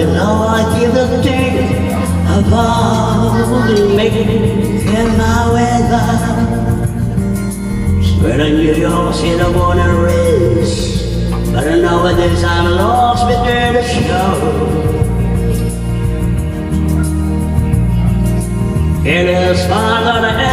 you know I give the thing About making my weather. Spread in New York City, I wanna race But I know nowadays I'm lost between the show It is farther than a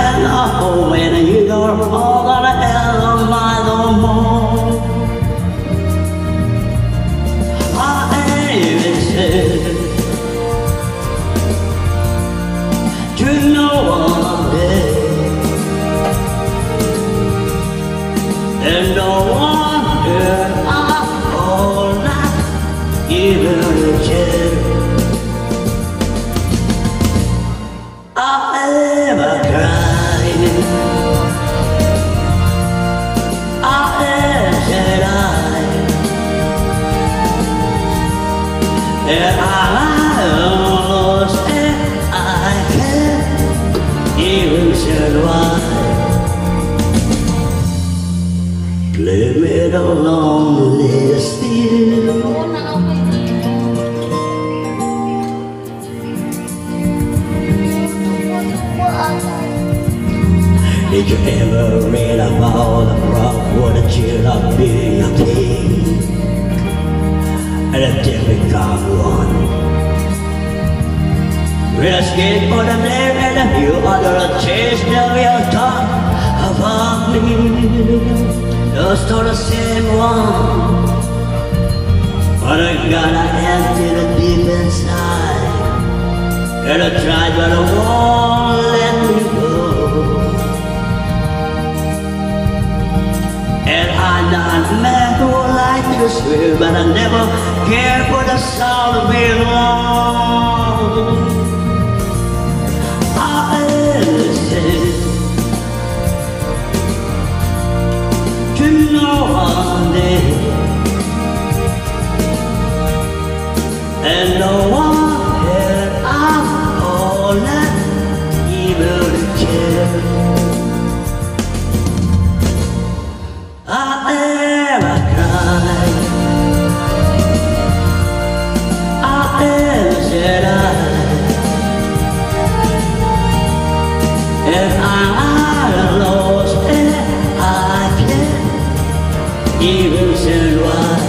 And I lost and I can't even Blame it on lonely Did you ever read about the Rockwood chill of being a king? And a difficult one. Risking for the name and a few other chase now you talk about me. Just all the same one. But I gotta empty the deep inside. And I tried but I won't but I never cared for the sound of being alone. I listen to no one and no one I'm all even care. I ever cried I 一路向 sẽ.